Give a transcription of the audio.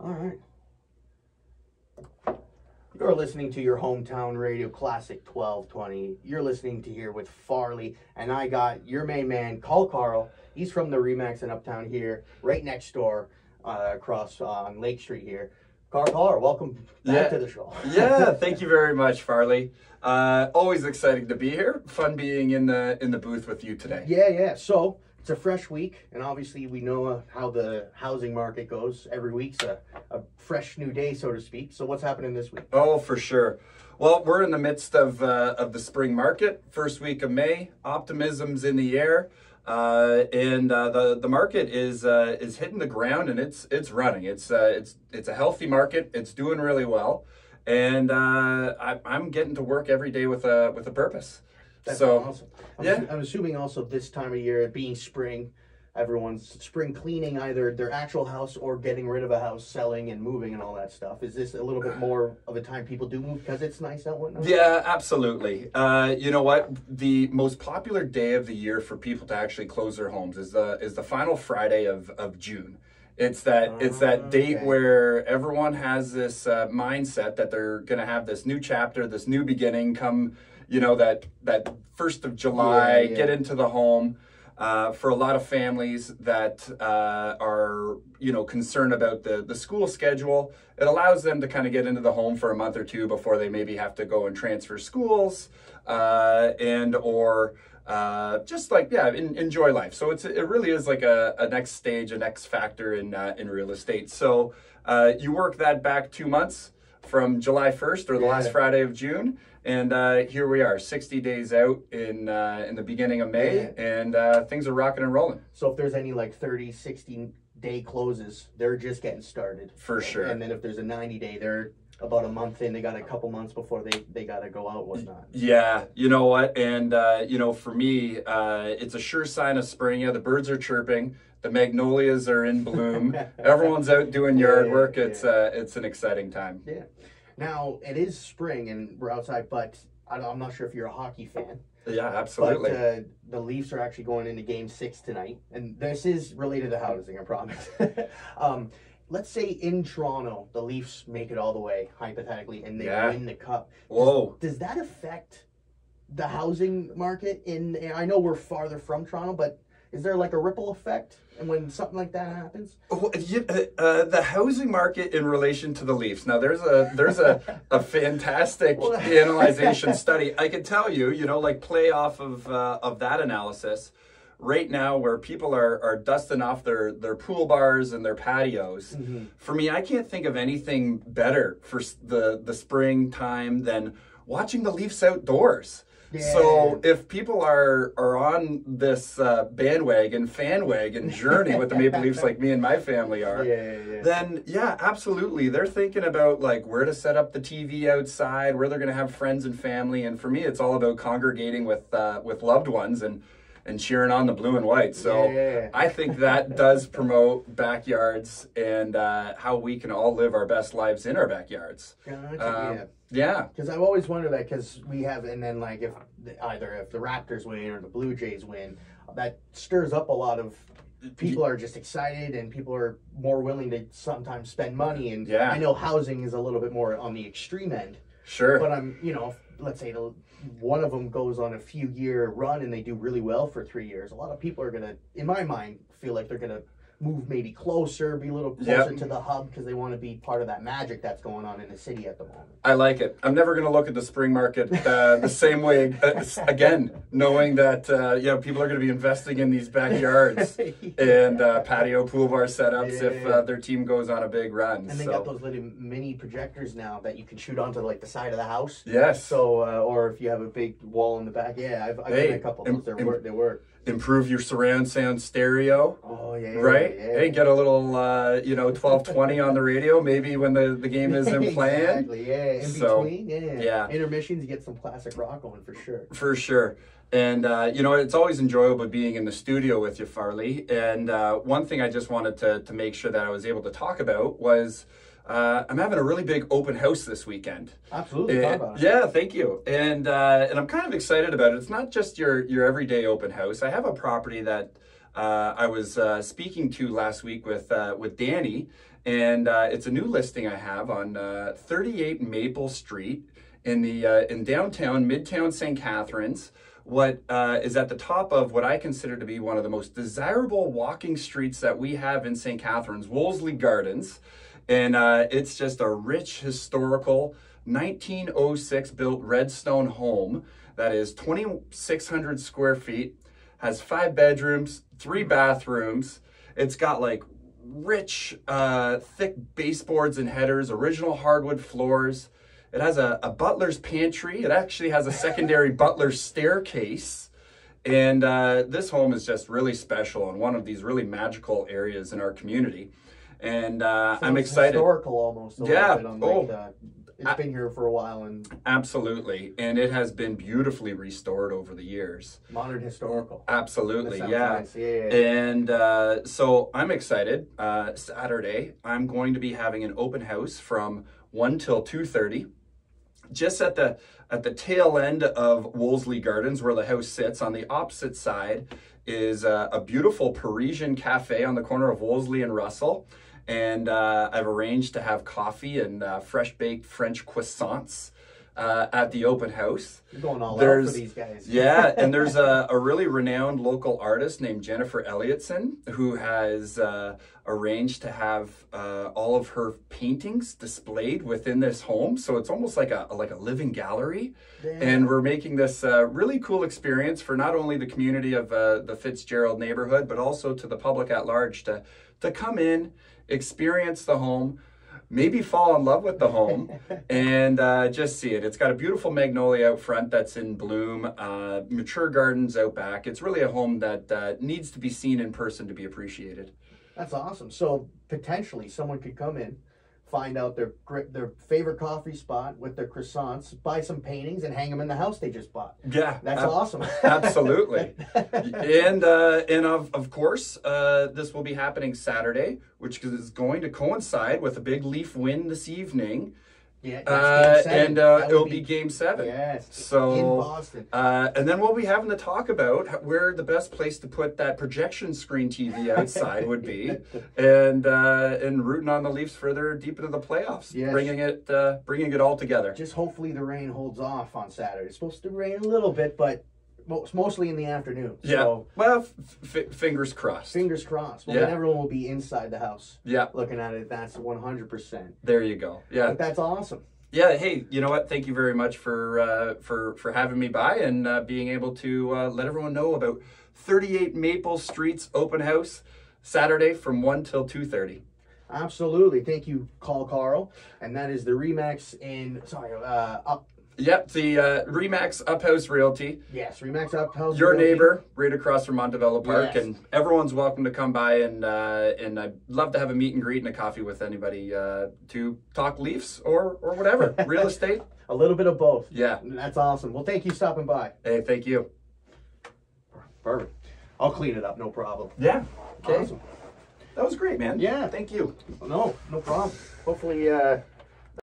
All right. You're listening to your hometown radio classic 1220. You're listening to here with Farley, and I got your main man, Call Karl. He's from the Remax in Uptown here, right next door, uh, across uh, on Lake Street here. Karl, Karl, welcome back Yeah. to the show. yeah, thank you very much, Farley. Uh, always exciting to be here. Fun being in the in the booth with you today. Yeah, yeah. So it's a fresh week, and obviously we know uh, how the housing market goes. Every week's a, a fresh new day, so to speak. So what's happening this week? Oh, for sure. Well, we're in the midst of uh, of the spring market, first week of May. Optimism's in the air, uh, and uh, the the market is uh, is hitting the ground and it's it's running. It's uh, it's it's a healthy market. It's doing really well, and I, I'm getting to work every day with a with a purpose. That's so awesome. I'm, yeah. I'm assuming also this time of year, being spring, everyone's spring cleaning either their actual house or getting rid of a house, selling and moving and all that stuff. Is this a little bit more of a time people do move because it's nice out whatnot? Yeah, absolutely. Uh, you know what? The most popular day of the year for people to actually close their homes is the is the final Friday of, of June. It's that it's that date Okay. where everyone has this uh, mindset that they're going to have this new chapter, this new beginning. Come, you know that that first of July, Yeah, yeah. get into the home. Uh, for a lot of families that uh, are you know concerned about the the school schedule, it allows them to kind of get into the home for a month or two before they maybe have to go and transfer schools uh, and or uh, just like yeah en- enjoy life. So it's it really is like a, a next stage, a next factor in uh, in real estate. So uh, you work that back two months from July 1st or the last Friday of June. And uh, here we are, 60 days out in uh, in the beginning of May, and uh, things are rocking and rolling. So if there's any like 30, 60 day closes, they're just getting started. For sure. And then if there's a 90 day, they're about a month in. They got a couple months before they, they got to go out, whatnot. Yeah, you know what? And, uh, you know, for me, uh, it's a sure sign of spring. Yeah, the birds are chirping, the magnolias are in bloom, everyone's out doing yard Yeah, work. yeah. It's, uh, it's an exciting time. Yeah. Now it is spring and we're outside, but I don't- I'm not sure if you're a hockey fan. Yeah, absolutely. But uh, the Leafs are actually going into Game Six tonight, and this is related to housing. I promise. um, let's say in Toronto, the Leafs make it all the way, hypothetically, and they Yeah. win the cup. Whoa. Does that affect the housing market? In I know we're farther from Toronto, but is there like a ripple effect? And when something like that happens, you- uh, the housing market in relation to the Leafs. Now, there's a there's a, a fantastic analyzation study. I can tell you, you know, like play off of uh, of that analysis. Right now, where people are, are dusting off their, their pool bars and their patios, for me, I can't think of anything better for the the springtime than watching the Leafs outdoors. So if people are are on this uh, bandwagon, fan wagon journey with the Maple Leafs, like me and my family are, yeah, yeah. then yeah, absolutely, they're thinking about like where to set up the TV outside, where they're going to have friends and family, and for me, it's all about congregating with uh, with loved ones and and cheering on the blue and white. So Yeah. I think that does promote backyards and uh, how we can all live our best lives in our backyards. Gotcha, Um, yeah. yeah. Because I've always wondered that because we have, and then like if either if the Raptors win or the Blue Jays win, that stirs up a lot of people are just excited and people are more willing to sometimes spend money. And Yeah. I know housing is a little bit more on the extreme end, Sure. but I'm you know let's say the, one of them goes on a few year run and they do really well for three years. A lot of people are gonna, in my mind, feel like they're gonna move maybe closer, be a little closer Yep. to the hub because they want to be part of that magic that's going on in the city at the moment. I like it. I'm never going to look at the spring market uh, the same way uh, again, knowing that uh, you know people are going to be investing in these backyards and uh, patio pool bar setups if Yeah. uh, their team goes on a big run. And they so got those little mini projectors now that you can shoot onto like the side of the house. yes, So, uh, or if you have a big wall in the back, yeah, I've, I've Hey, done a couple of those. They're work. They work. Improve your surround sound stereo. Oh yeah. Right? Yeah. Hey, get a little, uh, you know, 1220 on the radio, maybe when the, the game isn't playing. Exactly. Yeah. In So, between. Yeah. yeah. Intermissions, you get some classic rock going for sure. For sure. And, uh, you know, it's always enjoyable being in the studio with you, Farley. And uh, one thing I just wanted to, to make sure that I was able to talk about was uh, I'm having a really big open house this weekend. Absolutely. And- it. yeah, thank you. And uh, and I'm kind of excited about it. It's not just your your everyday open house. I have a property that uh, I was uh, speaking to last week with uh, with Danny, and uh, it's a new listing I have on uh, 38 Maple Street in the uh, in downtown Midtown St. Catharines. What uh, is at the top of what I consider to be one of the most desirable walking streets that we have in St. Catharines, Wolseley Gardens, and uh, it's just a rich historical 1906 built redstone home that is 2,600 square feet, has five bedrooms, three bathrooms. It's got like rich, uh, thick baseboards and headers, original hardwood floors. It has a, a butler's pantry. It actually has a secondary butler's staircase. And uh, this home is just really special and one of these really magical areas in our community. And uh, I'm excited. Historical almost. A Yeah. Bit on, Oh. like, it's been here for a while and Absolutely. And it has been beautifully restored over the years. modern historical. Absolutely. Yeah. nice. Yeah, yeah, yeah. And uh, so I'm excited. Uh, Saturday, I'm going to be having an open house from one till two thirty, just at the at the tail end of Wolseley Gardens, where the house sits. On the opposite side is a beautiful Parisian cafe on the corner of Wolseley and Russell. And uh, I've arranged to have coffee and uh, fresh baked French croissants uh, at the open house. You're going all out There's- for these guys. Yeah, and there's a, a really renowned local artist named Jennifer Elliotson who has uh, arranged to have uh, all of her paintings displayed within this home. So it's almost like a like a living gallery, Damn. and we're making this uh, really cool experience for not only the community of uh, the Fitzgerald neighborhood, but also to the public at large to to come in, experience the home. Maybe fall in love with the home and uh, just see it. It's got a beautiful magnolia out front that's in bloom, uh, mature gardens out back. It's really a home that uh, needs to be seen in person to be appreciated. That's awesome. So potentially someone could come in, find out their their favorite coffee spot with their croissants, buy some paintings, and hang them in the house they just bought. Yeah, That's ab- awesome. absolutely. and uh, and of of course, uh, this will be happening Saturday, which is going to coincide with a big Leaf win this evening, yeah, uh, and uh, it'll would be Game Seven. yes. So- in Boston. Uh, and then we'll be having to talk about where the best place to put that projection screen TV outside would be, and uh, and rooting on the Leafs further deep into the playoffs, Yes. bringing it uh, bringing it all together. Just hopefully the rain holds off on Saturday. It's supposed to rain a little bit, but mo- mostly in the afternoon. Yeah. So well, fingers crossed. fingers crossed. Well, Yeah. then everyone will be inside the house yeah. looking at it. That's 100%. There you go. Yeah. But that's awesome. Yeah. Hey, you know what? Thank you very much for uh, for for having me by and uh, being able to uh, let everyone know about 38 Maple Street's open house Saturday from one till two thirty. Absolutely. Thank you, Call Karl. And that is the Remax in, sorry, uh, up, Yep, the uh, Remax Uphouse Realty. yes, Remax Up House. Your Realty. neighbor, right across from Montebello Park, Yes. and everyone's welcome to come by and uh, and I'd love to have a meet and greet and a coffee with anybody uh, to talk Leafs or or whatever real estate. A little bit of both. Yeah. That's awesome. Well, thank you stopping by. Hey, thank you. Perfect. I'll clean it up, no problem. Yeah. Okay. Awesome. That was great, man. Yeah. Thank you. No, no problem. Hopefully, uh,